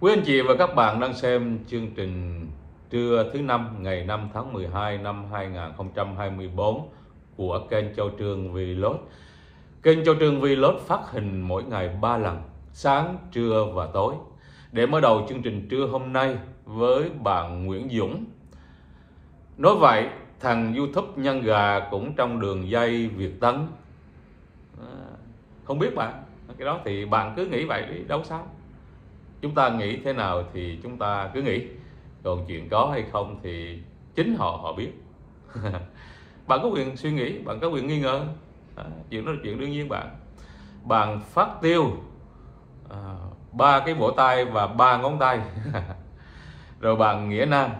Quý anh chị và các bạn đang xem chương trình trưa thứ năm ngày 5 tháng 12 năm 2024 của kênh Châu Trương Vlog. Kênh Châu Trương Vlog phát hình mỗi ngày 3 lần, sáng, trưa và tối. Để mở đầu chương trình trưa hôm nay với bạn Nguyễn Dũng. Nói vậy, thằng YouTube nhân gà cũng trong đường dây Việt Tấn. À, không biết bạn, cái đó thì bạn cứ nghĩ vậy đi, đâu sao chúng ta nghĩ thế nào thì chúng ta cứ nghĩ. Còn chuyện có hay không thì chính họ họ biết. Bạn có quyền suy nghĩ bạn có quyền nghi ngờ. À, chuyện đó là chuyện đương nhiên bạn. Bạn phát tiêu à, ba cái vỗ tay và ba ngón tay. Rồi bạn nghĩa nam.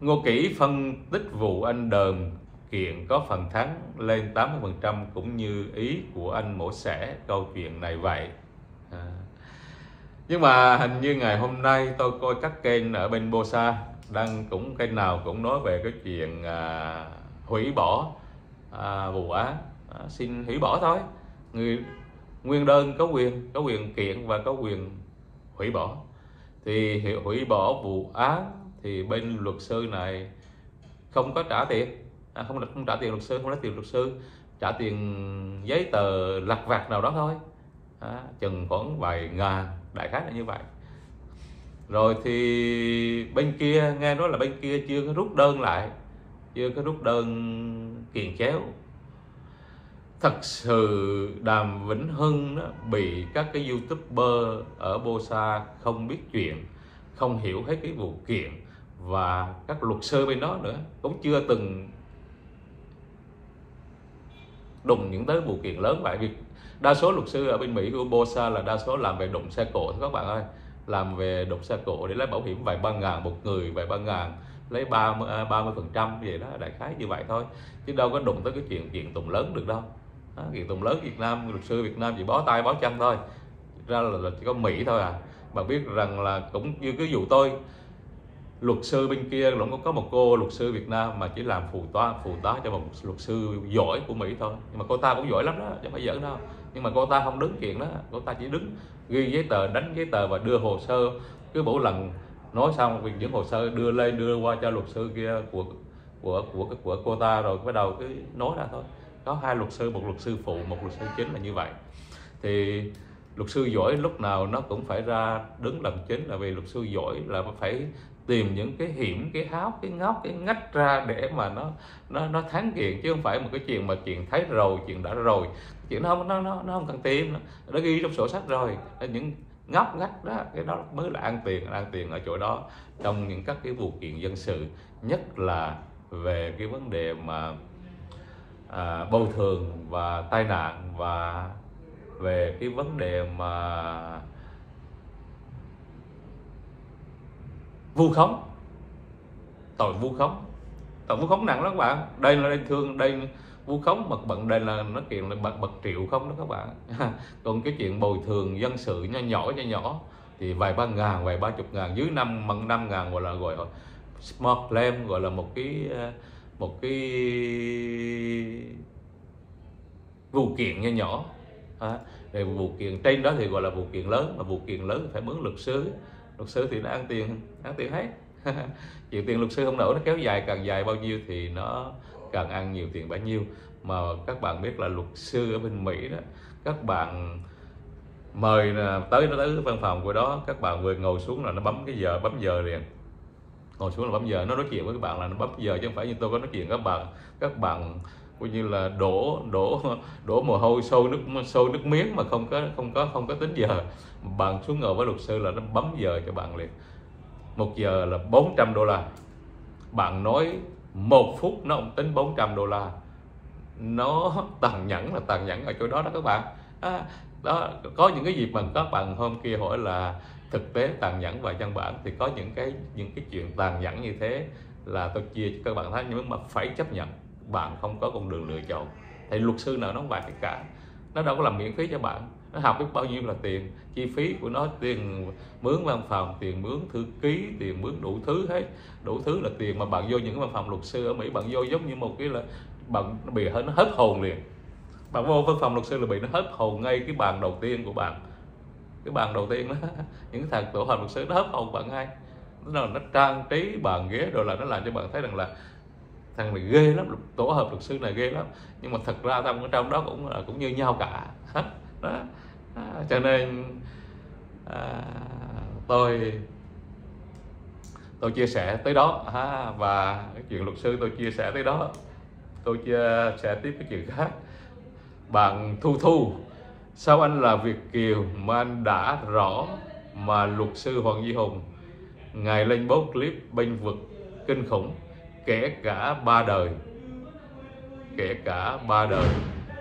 Ngô kỹ phân tích vụ anh đờm kiện có phần thắng lên 80% cũng như ý của anh mổ xẻ câu chuyện này vậy. À nhưng mà hình như ngày hôm nay tôi coi các kênh ở bên Bosa đang cũng kênh nào cũng nói về cái chuyện à, hủy bỏ à, vụ án. À, xin hủy bỏ thôi. Người nguyên đơn có quyền có quyền kiện và có quyền hủy bỏ. Thì hủy bỏ vụ án thì bên luật sư này không có trả tiền. À, không không trả tiền luật sư không lấy tiền luật sư. Trả tiền giấy tờ lặt vặt nào đó thôi. À, chừng khoảng vài ngàn đại khái là như vậy. Rồi thì bên kia nghe nói là bên kia chưa có rút đơn lại chưa có rút đơn kiền chéo. Thật sự đàm vĩnh hưng đó, bị các cái youtuber ở bosa không biết chuyện không hiểu hết cái vụ kiện và các luật sư bên đó nữa cũng chưa từng đụng những tới vụ kiện lớn vậy. Vì đa số luật sư ở bên Mỹ của Bosa là đa số làm về đụng xe cộ các bạn ơi. Làm về đụng xe cộ để lấy bảo hiểm vài ba ngàn một người vài ba ngàn lấy ba à, ba mươi phần trăm vậy đó đại khái như vậy thôi. Chứ đâu có đụng tới cái chuyện kiện tùng lớn được đâu. Đó, kiện tùng lớn Việt Nam luật sư Việt Nam chỉ bó tay bó chân thôi. Ra là, là chỉ có Mỹ thôi à. Bạn biết rằng là cũng như cái vụ tôi luật sư bên kia cũng có một cô luật sư Việt Nam mà chỉ làm phù tá phù tá cho một luật sư giỏi của Mỹ thôi. Nhưng mà cô ta cũng giỏi lắm đó chứ không phải giỡn đâu nhưng mà cô ta không đứng kiện đó. Cô ta chỉ đứng ghi giấy tờ đánh giấy tờ và đưa hồ sơ. Cứ mỗi lần nói xong việc những hồ sơ đưa lên đưa qua cho luật sư kia của của của của, của cô ta rồi bắt đầu cứ nói ra thôi. Có hai luật sư một luật sư phụ một luật sư chính là như vậy. Thì luật sư giỏi lúc nào nó cũng phải ra đứng làm chính là vì luật sư giỏi là phải tìm những cái hiểm cái háo cái ngóc cái ngách ra để mà nó nó nó thắng kiện chứ không phải một cái chuyện mà chuyện thấy rồi chuyện đã rồi. Chuyện nó không nó nó, nó không cần tìm nó, nó ghi trong sổ sách rồi. Những ngóc ngách đó cái đó mới là ăn tiền ăn tiền ở chỗ đó. Trong những các cái vụ kiện dân sự nhất là về cái vấn đề mà à, bồi thường và tai nạn và về cái vấn đề mà vu khống. Tội vu khống. Tội vu khống nặng lắm các bạn. Đây là đây thương đây vu khống mật bận đây là nó kiện là bật bật triệu không đó các bạn. Còn cái chuyện bồi thường dân sự nho nhỏ nho nhỏ thì vài ba ngàn vài ba chục ngàn dưới năm bằng năm ngàn gọi là gọi là smart claim gọi là một cái ờ, một cái vụ kiện nho nhỏ. À, rồi vụ kiện trên đó thì gọi là vụ kiện lớn mà vụ kiện lớn phải mướn luật sư luật sư thì nó ăn tiền ăn tiền hết. Chuyện tiền luật sư không nổi, nó kéo dài càng dài bao nhiêu thì nó càng ăn nhiều tiền bấy nhiêu. Mà các bạn biết là luật sư ở bên Mỹ đó, các bạn mời tới, nó tới văn phòng của đó, các bạn vừa ngồi xuống là nó bấm cái giờ, bấm giờ liền. Ngồi xuống là bấm giờ, nó nói chuyện với các bạn là nó bấm giờ chứ không phải như tôi có nói chuyện các bạn. Các bạn coi như là đổ đổ đổ mồ hôi sôi nước sôi nước miếng mà không có không có không có tính giờ. Bạn xuống ngồi với luật sư là nó bấm giờ cho bạn liền. Một giờ là 400 đô la. Bạn nói một phút nó cũng tính 400 đô la. Nó tàn nhẫn là tàn nhẫn ở chỗ đó đó các bạn. À, đó có những cái dịp mà các bạn hôm kia hỏi là thực tế tàn nhẫn và văn bản thì có những cái những cái chuyện tàn nhẫn như thế là tôi chia cho các bạn thấy nhưng mà phải chấp nhận bạn không có con đường lựa chọn. Thì luật sư nào nó không phải tất cả. Nó đâu có làm miễn phí cho bạn. Nó học biết bao nhiêu là tiền. Chi phí của nó, tiền mướn văn phòng, tiền mướn thư ký, tiền mướn đủ thứ hết. Đủ thứ là tiền mà bạn vô những văn phòng luật sư ở mỹ, bạn vô giống như một cái là bạn bị nó hết hồn liền. Bạn vô văn phòng luật sư là bị nó hết hồn ngay cái bàn đầu tiên của bạn. Cái bàn đầu tiên đó, những thằng tổ hợp luật sư nó hết hồn bạn ngay. Nó nó trang trí bàn ghế rồi là nó làm cho bạn thấy rằng là thằng này ghê lắm tổ hợp luật sư này ghê lắm. Nhưng mà thật ra trong trong đó cũng là cũng như nhau cả. Đó. À, cho nên à, tôi tôi chia sẻ tới đó. Ha, và cái chuyện luật sư tôi chia sẻ tới đó. Tôi chia sẻ tiếp cái chuyện khác. Bạn thu thu sao anh là việt kiều mà anh đã rõ mà luật sư hoàng duy hùng ngài lên bốt clip bênh vực kinh khủng? Kể cả ba đời. Kể cả ba đời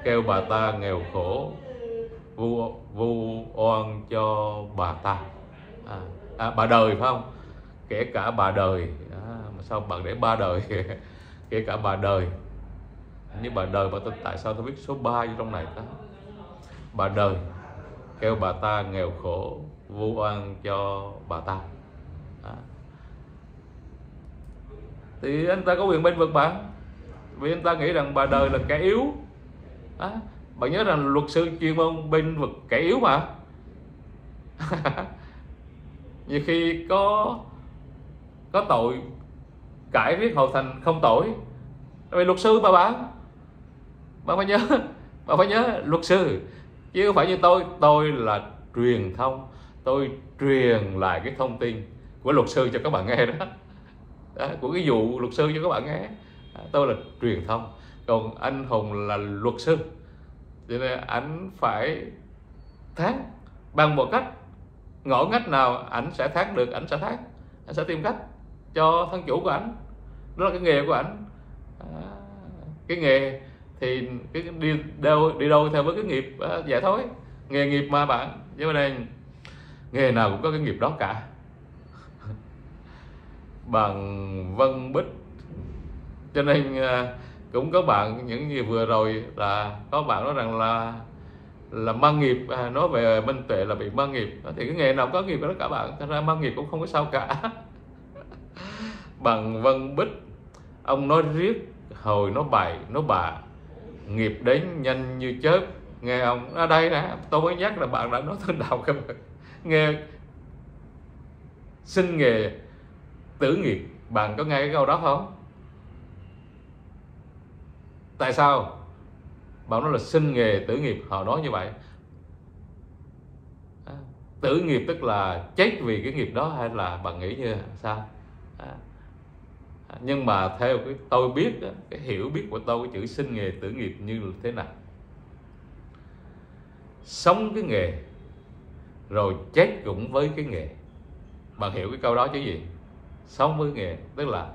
kêu bà ta nghèo khổ vu vu oan cho bà ta. À, à, bà đời phải không? Kể cả bà đời. À, mà sao bạn để ba đời? Kể cả bà đời. Như bà đời mà tôi tại sao tôi biết số 3 trong này ta? Bà đời kêu bà ta nghèo khổ vu oan cho bà ta. À thì anh ta có quyền bên vực bạn vì anh ta nghĩ rằng bà đời là kẻ yếu. À, bạn nhớ rằng luật sư chuyên môn bên vực kẻ yếu mà. Nhiều khi có có tội cải viết hậu thành không tội. Vì luật sư mà bạn bạn phải nhớ bạn phải nhớ luật sư chứ không phải như tôi. Tôi là truyền thông. Tôi truyền lại cái thông tin của luật sư cho các bạn nghe đó, đó của cái vụ luật sư cho các bạn nghe. À, tôi là truyền thông còn anh hùng là luật sư. Cho nên anh phải thắng bằng một cách ngõ ngách nào ảnh sẽ thắng được ảnh sẽ thắng anh sẽ tìm cách cho thân chủ của ảnh. Đó là cái nghề của ảnh. À, cái nghề thì cái đi đâu đi đâu theo với cái nghiệp à, vậy thôi. Nghề nghiệp mà bạn chứ đây nghề nào cũng có cái nghiệp đó cả bằng vân bích. Cho nên à, cũng có bạn những gì vừa rồi là có bạn nói rằng là là mang nghiệp à, nói về minh tuệ là bị mang nghiệp. Thì cái nghề nào có nghiệp đó cả bạn. Thật ra mang nghiệp cũng không có sao cả. Bằng vân bích ông nói riết hồi nó bày nó bà. Nghiệp đến nhanh như chớp. Nghe ông ở đây nè tôi mới nhắc là bạn đã nói tên đầu các bạn. Nghe xin nghề tử nghiệp bạn có nghe cái câu đó không? Tại sao? Bạn nói là sinh nghề tử nghiệp họ nói như vậy. À, tử nghiệp tức là chết vì cái nghiệp đó hay là bạn nghĩ như sao? À, à nhưng mà theo cái tôi biết cái hiểu biết của tôi cái chữ sinh nghề tử nghiệp như thế nào? Sống cái nghề rồi chết cũng với cái nghề. Bạn hiểu cái câu đó chứ gì? Sống với nghề tức là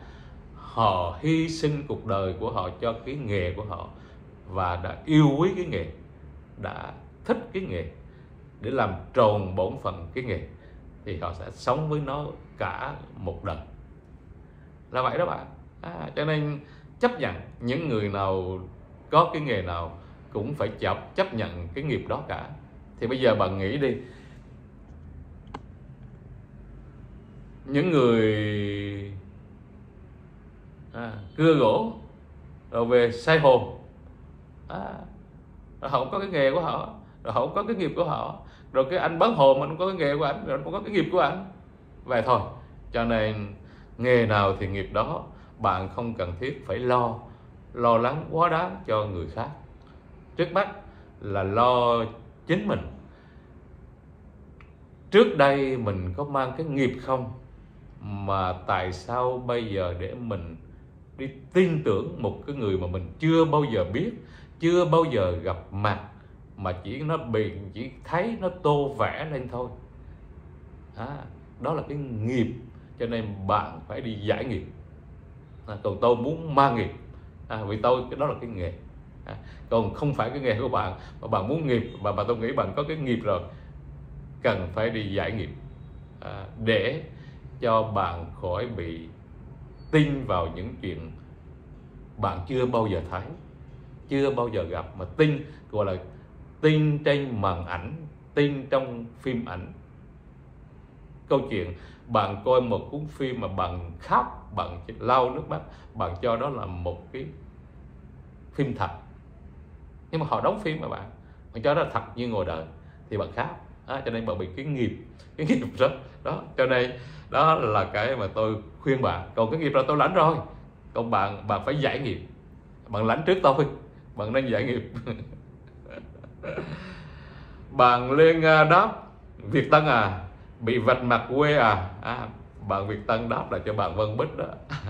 họ hy sinh cuộc đời của họ cho cái nghề của họ và đã yêu quý cái nghề đã thích cái nghề để làm tròn bổn phận cái nghề thì họ sẽ sống với nó cả một đời. Là vậy đó bạn. À, cho nên chấp nhận những người nào có cái nghề nào cũng phải chấp chấp nhận cái nghiệp đó cả. Thì bây giờ bạn nghĩ đi những người à, cưa gỗ rồi về say hồ. À, rồi họ cũng có cái nghề của họ rồi họ cũng có cái nghiệp của họ. Rồi cái anh bán hồ mà cũng có cái nghề của anh rồi cũng có cái nghiệp của anh vậy thôi cho nên nghề nào thì nghiệp đó bạn không cần thiết phải lo. Lo lắng quá đáng cho người khác. Trước mắt là lo chính mình. Trước đây mình có mang cái nghiệp không? Mà tại sao bây giờ để mình đi tin tưởng một cái người mà mình chưa bao giờ biết chưa bao giờ gặp mặt mà chỉ nó bị chỉ thấy nó tô vẽ lên thôi? À, đó là cái nghiệp cho nên bạn phải đi giải nghiệp. À, còn tôi muốn mang nghiệp. À, vì tôi cái đó là cái nghề. À, còn không phải cái nghề của bạn mà bạn muốn nghiệp và mà tôi nghĩ bạn có cái nghiệp rồi cần phải đi giải nghiệp. À, để cho bạn khỏi bị tin vào những chuyện bạn chưa bao giờ thấy chưa bao giờ gặp. Mà tin gọi là tin trên màn ảnh tin trong phim ảnh. Câu chuyện bạn coi một cuốn phim mà bạn khóc bạn lau nước mắt bạn cho đó là một cái phim thật. Nhưng mà họ đóng phim mà bạn bạn cho đó là thật như ngồi đời thì bạn khóc. À, cho nên bạn bị cái nghiệp cái nghiệp đó. Đó cho nên đó là cái mà tôi khuyên bạn còn cái nghiệp là tôi lãnh rồi. Còn bạn bạn phải giải nghiệp. Bạn lãnh trước tôi. Bạn nên giải nghiệp. Bạn lên à, đáp Việt Tân à bị vạch mặt quê à, à bạn Việt Tân đáp là cho bạn Vân Bích đó.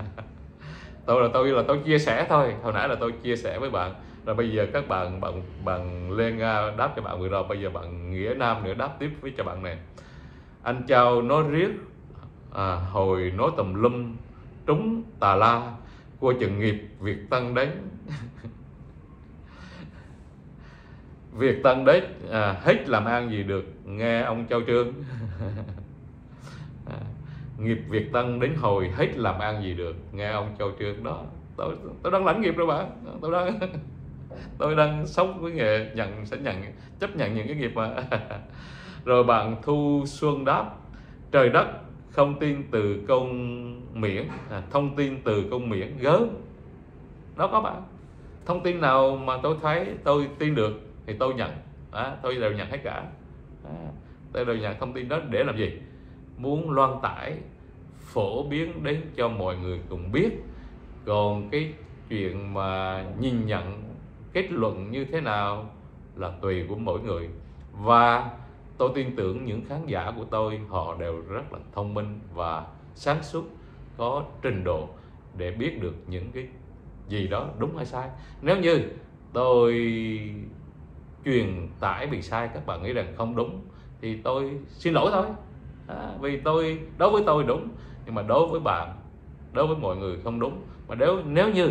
Tôi là tôi là tôi chia sẻ thôi. Hồi nãy là tôi chia sẻ với bạn. Rồi bây giờ các bạn bạn bạn lên à, đáp cho bạn vừa rồi. Bây giờ bạn nghĩa nam nữa đáp tiếp với cho bạn này anh chào nói riết à, hồi nói tùm lum trúng tà la qua chừng nghiệp việt tăng đến việc tân đấy à, hết làm ăn gì được nghe ông châu trương. À, nghiệp việc tân đến hồi hết làm ăn gì được nghe ông châu trương đó. Tôi tôi đang lãnh nghiệp rồi bạn tôi đang tôi đang sống với nghề nhận sẽ nhận chấp nhận những cái nghiệp mà. Rồi bạn thu xuân đáp trời đất không tin từ công miễn à, thông tin từ công miễn gớm. Nó có bạn thông tin nào mà tôi thấy tôi tin được thì tôi nhận. À, tôi đều nhận hết cả. À, tôi đều nhận thông tin đó để làm gì? Muốn loan tải phổ biến đến cho mọi người cùng biết. Còn cái chuyện mà nhìn nhận kết luận như thế nào là tùy của mỗi người. Và tôi tin tưởng những khán giả của tôi họ đều rất là thông minh và sáng suốt có trình độ để biết được những cái gì đó đúng hay sai. Nếu như tôi truyền tải bị sai các bạn nghĩ rằng không đúng thì tôi xin lỗi thôi. À, vì tôi đối với tôi đúng nhưng mà đối với bạn đối với mọi người không đúng. Mà nếu nếu như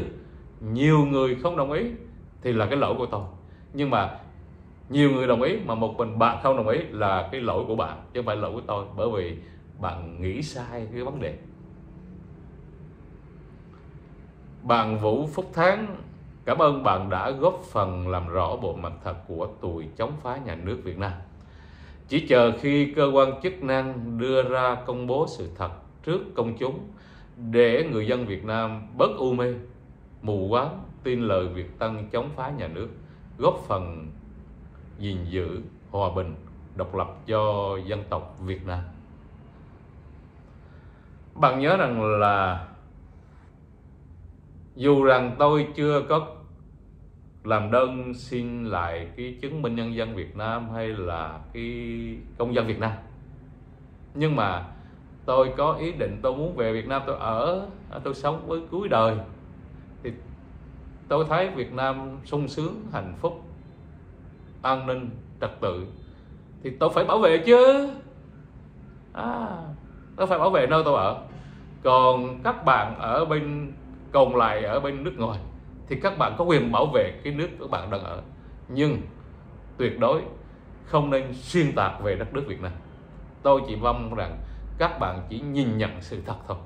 nhiều người không đồng ý thì là cái lỗi của tôi. Nhưng mà nhiều người đồng ý, mà một mình bạn không đồng ý là cái lỗi của bạn, chứ không phải lỗi của tôi, bởi vì bạn nghĩ sai cái vấn đề. Bạn Vũ Phúc Thắng, cảm ơn bạn đã góp phần làm rõ bộ mặt thật của tụi chống phá nhà nước Việt Nam. Chỉ chờ khi cơ quan chức năng đưa ra công bố sự thật trước công chúng để người dân Việt Nam bớt u mê, mù quáng, tin lời Việt Tân chống phá nhà nước, góp phần gìn giữ hòa bình, độc lập cho dân tộc Việt Nam. Bạn nhớ rằng là dù rằng tôi chưa có làm đơn xin lại cái chứng minh nhân dân Việt Nam hay là cái công dân Việt Nam, nhưng mà tôi có ý định tôi muốn về Việt Nam tôi ở, tôi sống với cuối đời, thì tôi thấy Việt Nam sung sướng, hạnh phúc an ninh trật tự. Thì tôi phải bảo vệ chứ. À, tôi phải bảo vệ nơi tôi ở. Còn các bạn ở bên còn lại ở bên nước ngoài thì các bạn có quyền bảo vệ cái nước các bạn đang ở. Nhưng tuyệt đối không nên xuyên tạc về đất nước Việt Nam. Tôi chỉ mong rằng các bạn chỉ nhìn nhận sự thật thôi.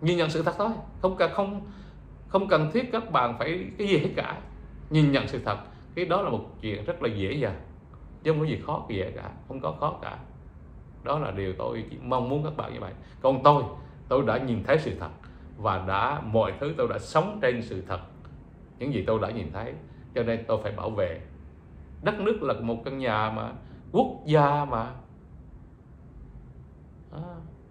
Nhìn nhận sự thật thôi. Không cần không không cần thiết các bạn phải cái gì hết cả. Nhìn nhận sự thật cái đó là một chuyện rất là dễ dàng chứ không có gì khó dễ cả không có khó cả. Đó là điều tôi chỉ mong muốn các bạn như vậy. Còn tôi tôi đã nhìn thấy sự thật và đã mọi thứ tôi đã sống trên sự thật. Những gì tôi đã nhìn thấy cho nên tôi phải bảo vệ. Đất nước là một căn nhà mà quốc gia mà.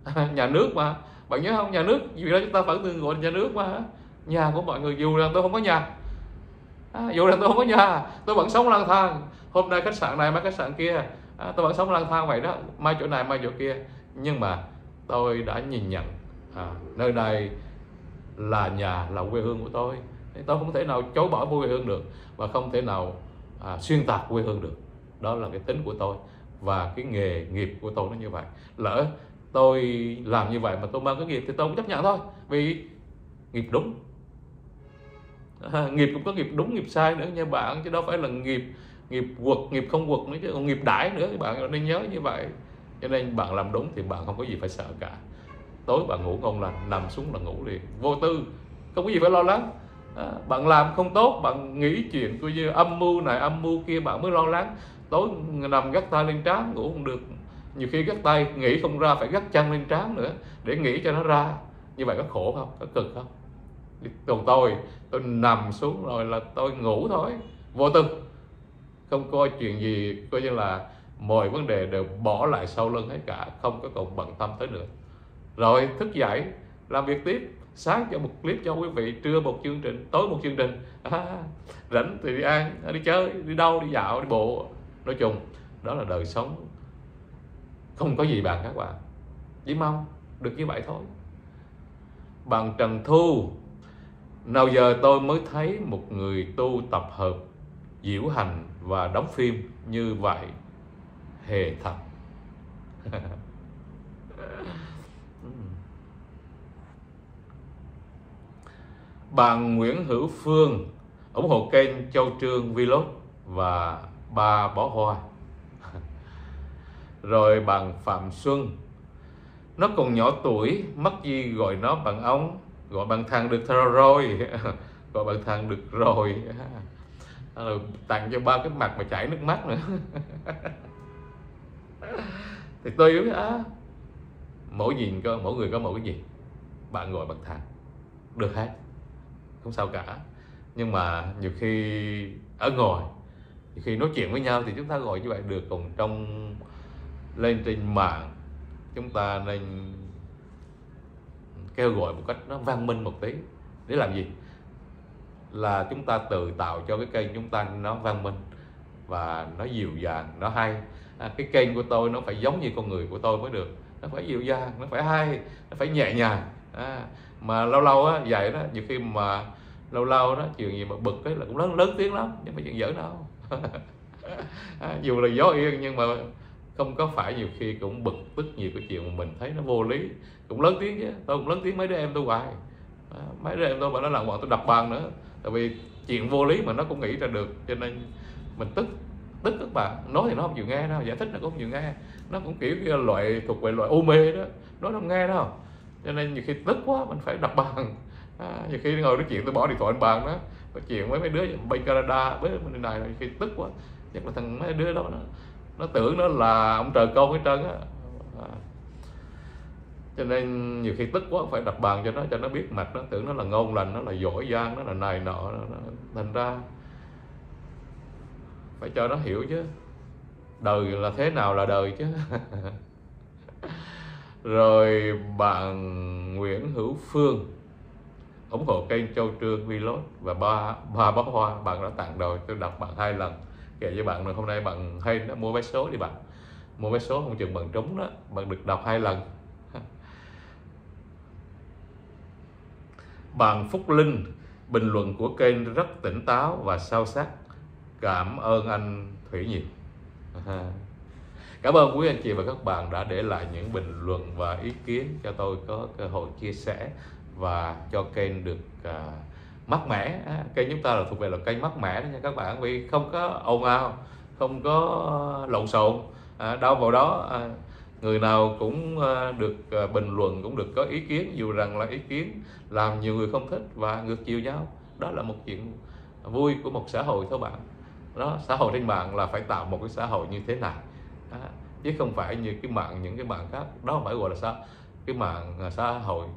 À, nhà nước mà. Bạn nhớ không? Nhà nước vì đó chúng ta vẫn thường gọi là nhà nước mà. Nhà của mọi người dù rằng tôi không có nhà à, dù rằng tôi không có nhà tôi vẫn sống lang thang. Hôm nay khách sạn này mai khách sạn kia à, tôi vẫn sống lang thang vậy đó mai chỗ này mai chỗ kia. Nhưng mà tôi đã nhìn nhận à, nơi này là nhà là quê hương của tôi. Tôi không thể nào chối bỏ quê hương được và không thể nào à, xuyên tạc quê hương được. Đó là cái tính của tôi và cái nghề nghiệp của tôi nó như vậy. Lỡ tôi làm như vậy mà tôi mang cái nghiệp thì tôi cũng chấp nhận thôi vì nghiệp đúng à, nghiệp cũng có nghiệp đúng nghiệp sai nữa. Nha bạn chứ đâu phải là nghiệp nghiệp quật nghiệp không quật nữa chứ. Còn nghiệp đãi nữa các bạn nên nhớ như vậy. Cho nên bạn làm đúng thì bạn không có gì phải sợ cả. Tối bạn ngủ ngon lành nằm xuống là ngủ liền. Vô tư không có gì phải lo lắng. À, bạn làm không tốt bạn nghĩ chuyện coi như âm mưu này âm mưu kia bạn mới lo lắng. Tối nằm gắt tay lên trán ngủ không được. Nhiều khi gắt tay nghĩ không ra phải gắt chân lên trán nữa để nghĩ cho nó ra. Như vậy có khổ không? Có cực không? Còn tôi. Tôi nằm xuống rồi là tôi ngủ thôi. Vô tư. Không coi chuyện gì coi như là mọi vấn đề đều bỏ lại sau lưng hết cả không có còn bận tâm tới nữa. Rồi thức dậy làm việc tiếp. Sáng cho một clip cho quý vị trưa một chương trình tối một chương trình. À, rảnh thì đi ăn à, đi chơi đi đâu đi dạo đi bộ. Nói chung đó là đời sống. Không có gì bạn các bạn. Chỉ mong được như vậy thôi. Bạn Trần Thu nào giờ tôi mới thấy một người tu tập hợp, diễu hành và đóng phim như vậy. Hề thật. Bạn Nguyễn Hữu Phương, ủng hộ kênh Châu Trương Vlog và ba bó hoa. Rồi bạn Phạm Xuân, nó còn nhỏ tuổi, mất gì gọi nó bằng ông? gọi bằng thằng được rồi. Gọi bằng thằng được rồi. Rồi tặng cho ba cái mặt mà chảy nước mắt nữa. Thì tôi yếu á mỗi nhìn có mỗi người có mỗi cái gì. Bạn gọi bằng thằng. Được hết. Không sao cả. Nhưng mà nhiều khi ở ngồi, nhiều khi nói chuyện với nhau thì chúng ta gọi như vậy được. Còn trong lên trên mạng chúng ta nên kêu gọi một cách nó văn minh một tí. Để làm gì? Là chúng ta tự tạo cho cái kênh chúng ta nó văn minh và nó dịu dàng nó hay. À, cái kênh của tôi nó phải giống như con người của tôi mới được. Nó phải dịu dàng nó phải hay nó phải nhẹ nhàng. À, mà lâu lâu á vậy đó nhiều khi mà lâu lâu đó chuyện gì mà bực ấy là cũng lớn lớn tiếng lắm nhưng mà chuyện giỡn đâu. À, dù là gió yên nhưng mà không có phải nhiều khi cũng bực tức nhiều cái chuyện mà mình thấy nó vô lý. Cũng lớn tiếng chứ. Tôi cũng lớn tiếng mấy đứa em tôi hoài. Mấy đứa em tôi mà nó làm bọn tôi đập bàn nữa. Tại vì chuyện vô lý mà nó cũng nghĩ ra được cho nên mình tức tức các bạn nói thì nó không chịu nghe đâu giải thích nó cũng không chịu nghe. Nó cũng kiểu cái loại thuộc về loại u mê đó. Nó không nghe đâu. Cho nên nhiều khi tức quá mình phải đập bàn. À, nhiều khi ngồi nói chuyện tôi bỏ điện thoại lên bàn đó. Nói chuyện với mấy đứa bên Canada với bên này nhiều khi tức quá. Nhất là thằng mấy đứa đó đó nó tưởng nó là ông trời công hết trơn á. À. cho nên nhiều khi tức quá phải đập bàn cho nó cho nó biết mặt nó tưởng nó là ngôn lành nó là giỏi giang nó là này nọ nó, thành ra phải cho nó hiểu chứ. Đời là thế nào là đời chứ. Rồi bạn Nguyễn Hữu Phương ủng hộ kênh Châu Trương Vlog và ba ba bó hoa bạn đã tặng rồi tôi đọc bạn hai lần kể với bạn là hôm nay bạn hay đã mua vé số đi bạn. Mua vé số không chừng bằng trúng đó bạn được đọc hai lần. Bạn Phúc Linh bình luận của kênh rất tỉnh táo và sâu sắc. Cảm ơn anh Thủy nhiều cảm ơn quý anh chị và các bạn đã để lại những bình luận và ý kiến cho tôi có cơ hội chia sẻ và cho kênh được uh, mát mẻ. À, kênh chúng ta là thuộc về là kênh mát mẻ đó nha các bạn vì không có ồn ào không có ờ, lộn xộn. À, đâu vào đó à, người nào cũng ờ, được bình luận cũng được có ý kiến dù rằng là ý kiến làm nhiều người không thích và ngược chiều nhau. Đó là một chuyện vui của một xã hội thôi bạn. Đó xã hội trên mạng là phải tạo một cái xã hội như thế này. À, chứ không phải như cái mạng những cái mạng khác. Đó không phải gọi là sao cái mạng xã hội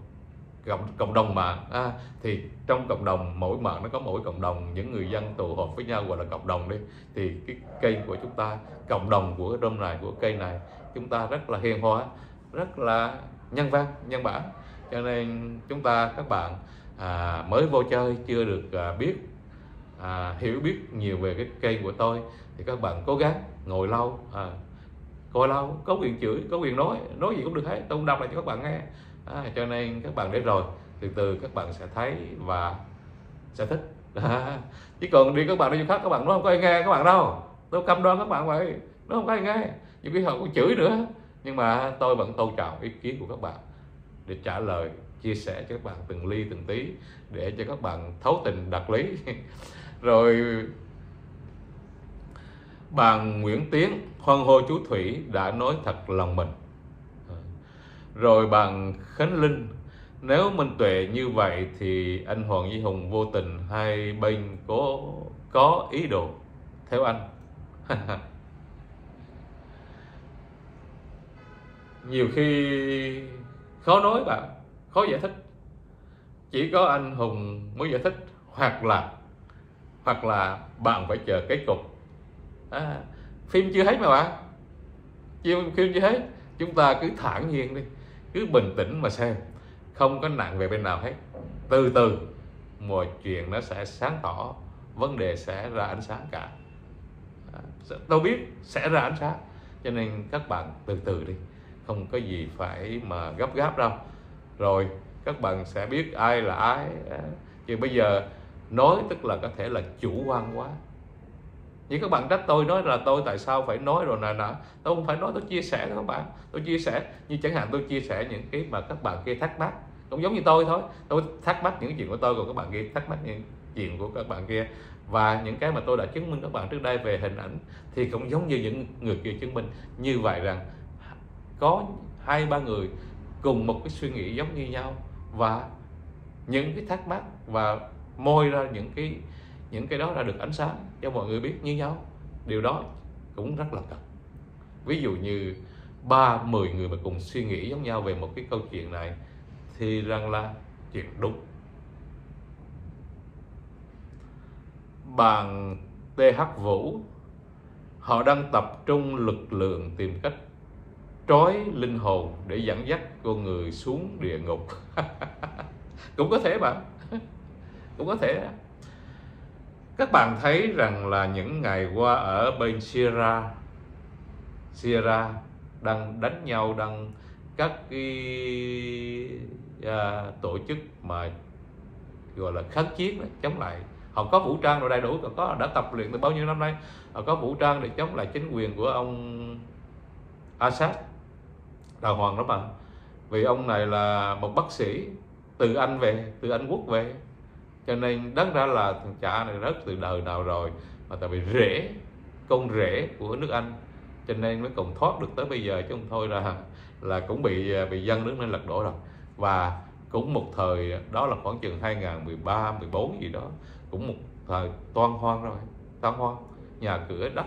cộng, cộng đồng mạng. À, thì trong cộng đồng mỗi mạng nó có mỗi cộng đồng. Những người dân tụ họp với nhau gọi là cộng đồng đi. Thì cái cây của chúng ta cộng đồng của rơm này của cây này chúng ta rất là hiền hòa rất là nhân văn nhân bản. Cho nên chúng ta các bạn à, mới vô chơi chưa được à, biết à, hiểu biết nhiều về cái cây của tôi thì các bạn cố gắng ngồi lâu à, coi lâu có quyền chửi có quyền nói nói gì cũng được hết. Tôi không đọc lại cho các bạn nghe à, cho nên các bạn để rồi từ từ các bạn sẽ thấy và sẽ thích. À, chứ còn đi các bạn đi du khách các bạn nó không có ai nghe các bạn đâu. Tôi cam đoan các bạn vậy nó không có ai nghe. Nhiều khi họ cũng chửi nữa. Nhưng mà tôi vẫn tôn trọng ý kiến của các bạn để trả lời chia sẻ cho các bạn từng ly từng tí để cho các bạn thấu tình đạt lý. Rồi bạn Nguyễn Tiến hoan hô chú Thủy đã nói thật lòng mình rồi bằng Khánh Linh nếu minh tuệ như vậy thì anh Hoàng Duy Hùng vô tình hai bên có có ý đồ. Theo anh. Nhiều khi khó nói bạn khó giải thích. Chỉ có anh Hùng mới giải thích hoặc là hoặc là bạn phải chờ kết cục. À, phim chưa hết mà bạn. Chưa hết chúng ta cứ thản nhiên đi cứ bình tĩnh mà xem. Không có nặng về bên nào hết. Từ từ, mọi chuyện nó sẽ sáng tỏ. Vấn đề sẽ ra ánh sáng cả. À, Tôi biết, sẽ ra ánh sáng. Cho nên các bạn từ từ đi. Không có gì phải mà gấp gáp đâu. Rồi, các bạn sẽ biết ai là ai chứ bây giờ nói tức là có thể là chủ quan quá nhưng các bạn trách tôi nói là tôi tại sao phải nói rồi nè nè. Tôi không phải nói, tôi chia sẻ các bạn. Tôi chia sẻ như chẳng hạn tôi chia sẻ những cái mà các bạn kia thắc mắc. Cũng giống như tôi thôi. Tôi thắc mắc những chuyện của tôi còn các bạn kia thắc mắc những chuyện của các bạn kia. Và những cái mà tôi đã chứng minh các bạn trước đây về hình ảnh thì cũng giống như những người kia chứng minh. Như vậy rằng có hai, ba người cùng một cái suy nghĩ giống như nhau. Và những cái thắc mắc và môi ra những cái những cái đó ra được ánh sáng, cho mọi người biết như nhau. Điều đó cũng rất là cần. Ví dụ như ba mười người mà cùng suy nghĩ giống nhau về một cái câu chuyện này, thì rằng là chuyện đúng. Bàn TH Vũ, họ đang tập trung lực lượng tìm cách trói linh hồn để dẫn dắt con người xuống địa ngục. Cũng có thể bạn. Cũng có thể các bạn thấy rằng là những ngày qua ở bên Sierra Sierra đang đánh nhau đang các cái à, tổ chức mà gọi là kháng chiến đó, chống lại. Họ có vũ trang rồi đầy đủ họ có đã tập luyện từ bao nhiêu năm nay họ có vũ trang để chống lại chính quyền của ông Assad đàng hoàng đó bạn. Vì ông này là một bác sĩ từ Anh về từ Anh quốc về cho nên đáng ra là thằng cha này rất từ đời nào rồi, mà tại vì rễ con rễ của nước Anh. Cho nên mới còn thoát được tới bây giờ chứ không thôi là là cũng bị bị dân nước nên lật đổ rồi. Và cũng một thời, đó là khoảng chừng 2013 14 gì đó, cũng một thời toan hoang rồi tan hoang. Nhà cửa đất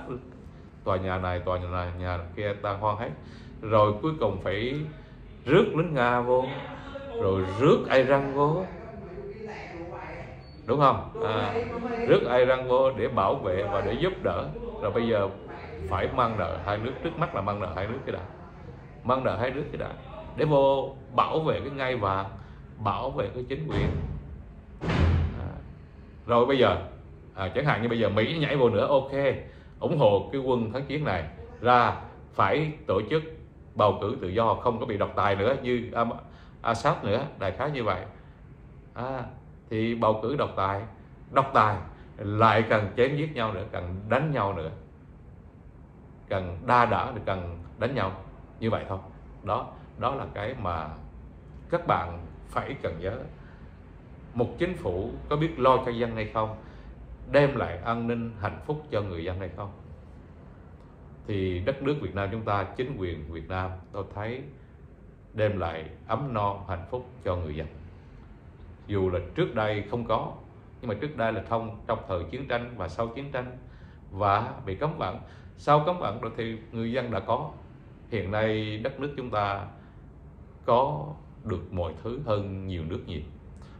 tòa nhà này, tòa nhà này, nhà kia tan hoang hết. Rồi cuối cùng phải rước lính nga vô, rồi rước ai răng vô đúng không? À, rước ai răng vô để bảo vệ và để giúp đỡ. Rồi bây giờ phải mang nợ hai nước trước mắt là mang nợ hai nước cái đã. Mang nợ hai nước cái đã. Để vô bảo vệ cái ngai vàng bảo vệ cái chính quyền. À, rồi bây giờ à, chẳng hạn như bây giờ mỹ nhảy vô nữa ok ủng hộ cái quân kháng chiến này. Ra phải tổ chức bầu cử tự do không có bị độc tài nữa như Assad nữa. Đại khái như vậy. À, thì bầu cử độc tài độc tài lại cần chém giết nhau nữa cần đánh nhau nữa. Cần đa đỡ, được cần đánh nhau. Như vậy thôi. Đó đó là cái mà các bạn phải cần nhớ. Một chính phủ có biết lo cho dân hay không đem lại an ninh hạnh phúc cho người dân hay không? Thì đất nước Việt Nam chúng ta chính quyền Việt Nam tôi thấy đem lại ấm no hạnh phúc cho người dân dù là trước đây không có nhưng mà trước đây là thông trong thời chiến tranh và sau chiến tranh và bị cấm vận. Sau cấm vận rồi thì người dân đã có. Hiện nay đất nước chúng ta có được mọi thứ hơn nhiều nước nhiều.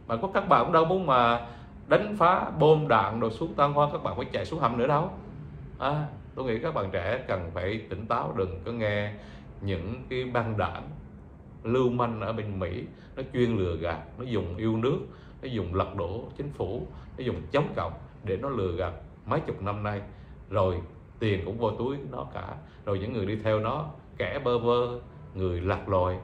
Mà có các bạn cũng đâu muốn mà đánh phá bom đạn đồ xuống tan hoang các bạn phải chạy xuống hầm nữa đâu. À, tôi nghĩ các bạn trẻ cần phải tỉnh táo đừng có nghe những cái băng đảng lưu manh ở bên Mỹ nó chuyên lừa gạt nó dùng yêu nước nó dùng lật đổ chính phủ nó dùng chống cộng để nó lừa gạt mấy chục năm nay. Rồi tiền cũng vô túi nó cả. Rồi những người đi theo nó kẻ bơ vơ người lạc lòi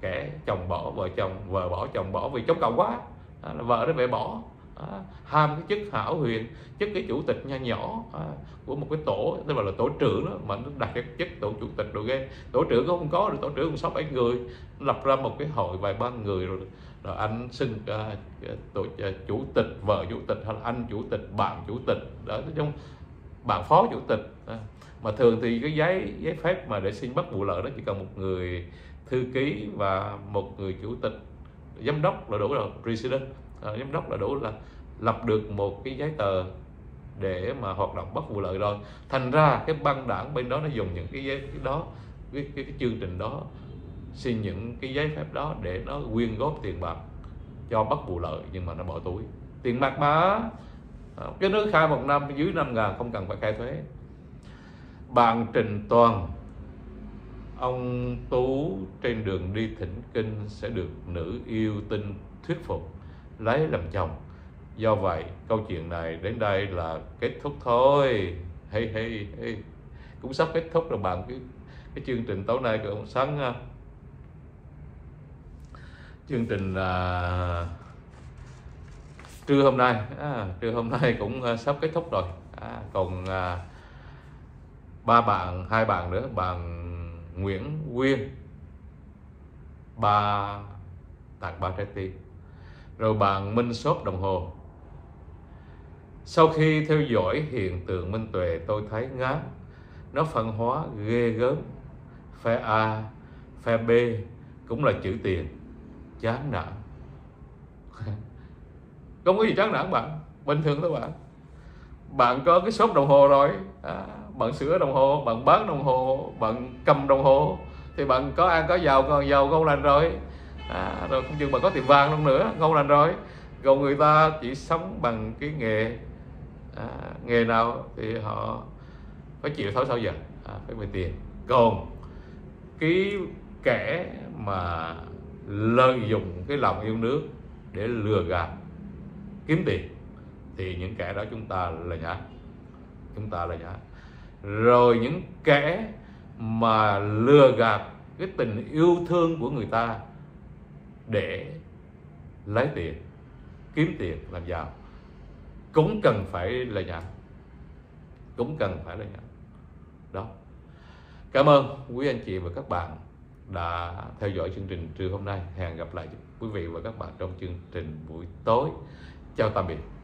kẻ chồng bỏ vợ chồng vợ bỏ chồng bỏ vì chống cộng quá. À, vợ nó phải bỏ à, ham cái chức hảo huyền chức cái chủ tịch nha nhỏ à, của một cái tổ tức là, là tổ trưởng đó mà nó đặt cái chức tổ chủ tịch rồi ghê tổ trưởng cũng không có rồi tổ trưởng cũng sáu bảy người lập ra một cái hội vài ba người rồi. Rồi anh xưng à, à, tổ à, chủ tịch vợ chủ tịch hay là anh chủ tịch bạn chủ tịch. Đó nói chung bạn phó chủ tịch à, mà thường thì cái giấy giấy phép mà để xin bắt vụ lợi đó chỉ cần một người thư ký và một người chủ tịch giám đốc là đủ rồi president à, giám đốc là đủ là lập được một cái giấy tờ để mà hoạt động bất vụ lợi rồi. Thành ra cái băng đảng bên đó nó dùng những cái giấy cái đó cái, cái, cái chương trình đó xin những cái giấy phép đó để nó quyên góp tiền bạc cho bất vụ lợi nhưng mà nó bỏ túi. Tiền mặt mà. Ờ, cái nước khai một năm dưới năm ngàn không cần phải khai thuế. Bạn Trình Toàn ông tú trên đường đi thỉnh kinh sẽ được nữ yêu tinh thuyết phục lấy làm chồng. Do vậy câu chuyện này đến đây là kết thúc thôi. Hey hey hey, cũng sắp kết thúc rồi bạn. Cái cái chương trình tối nay của ông sáng à. chương trình là trưa hôm nay. À, trưa hôm nay cũng à, sắp kết thúc rồi. À, còn à, ba bạn hai bạn nữa bạn Nguyễn Quyên ba tặng ba trái tim rồi bạn Minh Shop đồng hồ. Sau khi theo dõi hiện tượng minh tuệ tôi thấy ngán. Nó phân hóa ghê gớm. Phe A phe B cũng là chữ tiền. Chán nản. Không có gì chán nản bạn. Bình thường thôi bạn. Bạn có cái shop đồng hồ rồi. À, bạn sửa đồng hồ bạn bán đồng hồ bạn cầm đồng hồ. Thì bạn có ăn có giàu còn giàu không lành rồi? À, rồi không chừng bạn có tiền vàng luôn nữa ngon lành rồi. Còn người ta chỉ sống bằng cái nghề à, nghề nào thì họ phải chịu thấu sau giờ? À, phải về tiền. Còn cái kẻ mà lợi dụng cái lòng yêu nước để lừa gạt kiếm tiền thì những kẻ đó chúng ta là nhá chúng ta là nhá rồi những kẻ mà lừa gạt cái tình yêu thương của người ta để lấy tiền, kiếm tiền làm giàu. Cũng cần phải là nhãn cũng cần phải là nhãn đó. Cảm ơn quý anh chị và các bạn đã theo dõi chương trình trưa hôm nay. Hẹn gặp lại quý vị và các bạn trong chương trình buổi tối. Chào tạm biệt.